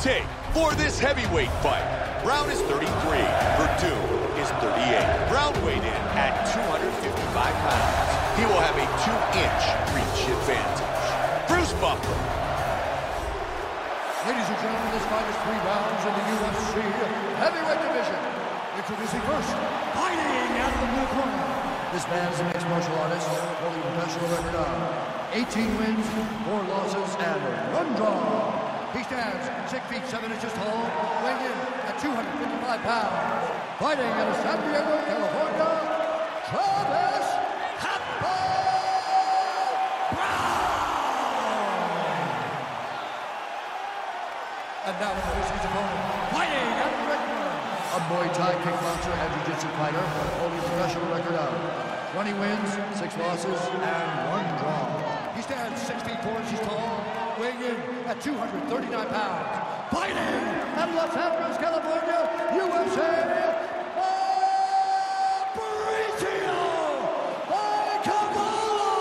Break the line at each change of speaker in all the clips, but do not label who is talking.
take for this heavyweight fight. Browne is 33. Werdum is 38. Browne weighed in at 255 pounds. He will have a two-inch reach advantage. Bruce Buffer.
Ladies and gentlemen, this fight is three rounds in the UFC heavyweight division. Introducing first, fighting out of the blue corner. This man is a mixed martial artist, holding a professional record of 18 wins, 4 losses, and one draw. He stands 6 feet 7 inches tall, weighing in at 255 pounds. Fighting out of San Diego, California, Travis Hapa Browne. And now his opponent, fighting out of red corner. A Muay Thai kickboxer and jiu-jitsu fighter, holding a professional record of 20 wins, 6 losses, and 1 draw. He stands 6 feet 4 inches tall, weighing in at 239 pounds. Fighting out of Los Angeles, California, USA, Fabricio Cavalo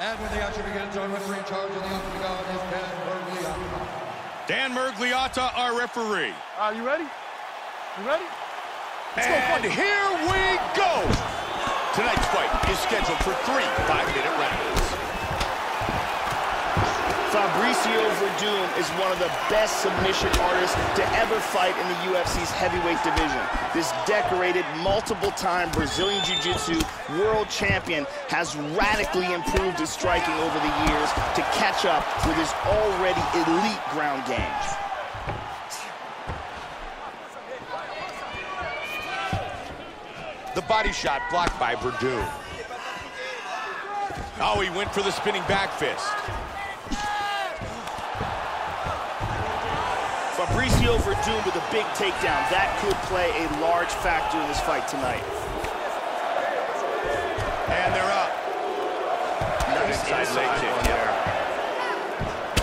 And when the action begins, our referee in charge of the octagon is Dan Miragliotta.
Dan Miragliotta, our referee.
Are you ready? You ready?
And here we go! Tonight's fight is scheduled for three five-minute rounds.
Fabricio Werdum is one of the best submission artists to ever fight in the UFC's heavyweight division. This decorated, multiple-time Brazilian Jiu-Jitsu world champion has radically improved his striking over the years to catch up with his already elite ground game.
Body shot blocked by Werdum. Oh, he went for the spinning back fist.
Fabricio Werdum with a big takedown. That could play a large factor in this fight tonight.
And they're up.
Nice
Inside
inside
leg kick,
there.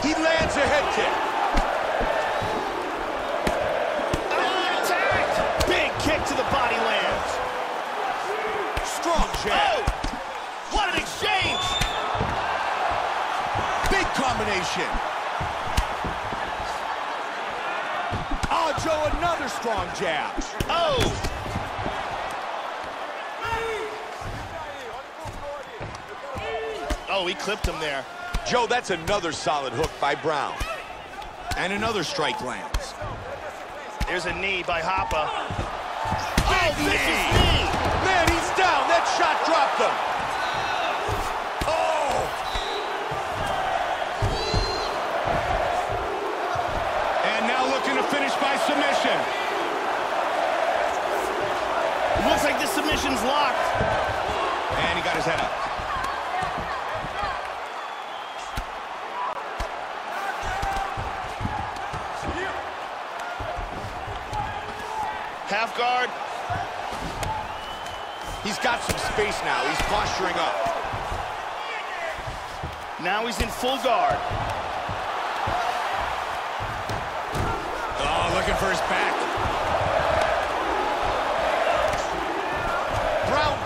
He lands a head kick. Combination. Oh, ah, Joe, another strong jab.
Oh! Oh, he clipped him there.
Joe, that's another solid hook by Browne. And another strike lands.
There's a knee by
Hapa.
Oh, Looks like the submission's locked.
And he got his head up.
Half guard.
He's got some space now. He's posturing up.
Now he's in full guard.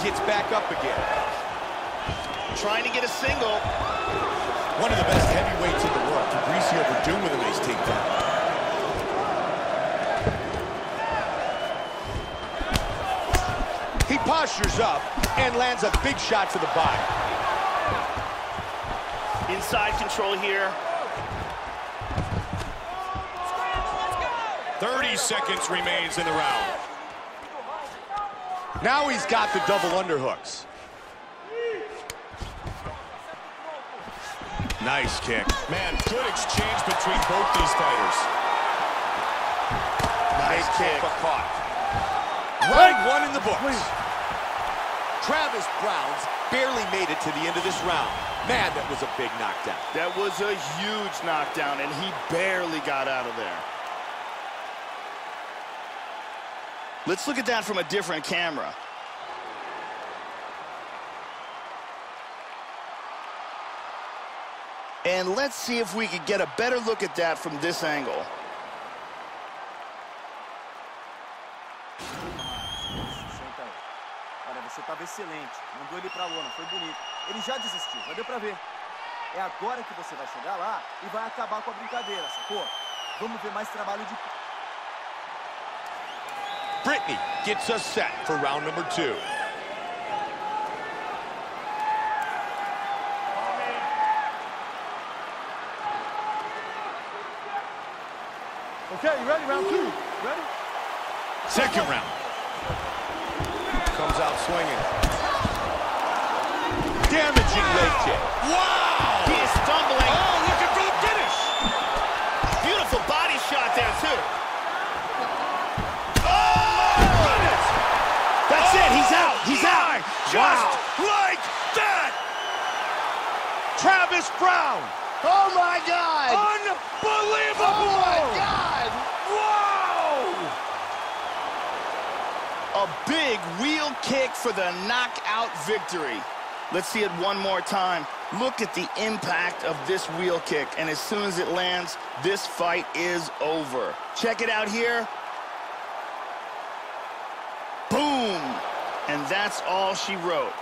Gets back up again.
Trying to get a single.
One of the best heavyweights in the world. Fabricio Werdum with a nice takedown. He postures up and lands a big shot to the body.
Inside control here.
30 seconds remains in the round. Now he's got the double underhooks. Nice kick. Man, good exchange between both these fighters. Nice kick. But caught. Round one in the books. Travis Browne's barely made it to the end of this round. Man, that was a big knockdown.
That was a huge knockdown, and he barely got out of there. Let's look at that from a different camera. And let's see if we could get a better look at that from this angle.
você estava excelente. Mandou ele pra lona, foi bonito. Ele já desistiu, já deu pra ver. É agora que você vai chegar lá e vai acabar com a brincadeira, sacou? Vamos ver mais trabalho de...
Brittany gets us set for round number two.
Okay, you ready? Round two. Ready?
Second round. Comes out swinging. Damaging leg kick. Wow!
He is stumbling.
Oh, looking for the finish.
Beautiful body shot there, too.
Oh, goodness!
That's it. He's
Oh,
out. He's
my,
out.
Just
Wow.
like that! Travis Browne!
Oh, my God.
Unbelievable!
Oh, my God.
Wow!
A big wheel kick for the knockout victory. Let's see it one more time. Look at the impact of this wheel kick, and as soon as it lands, this fight is over. Check it out here. Boom! And that's all she wrote.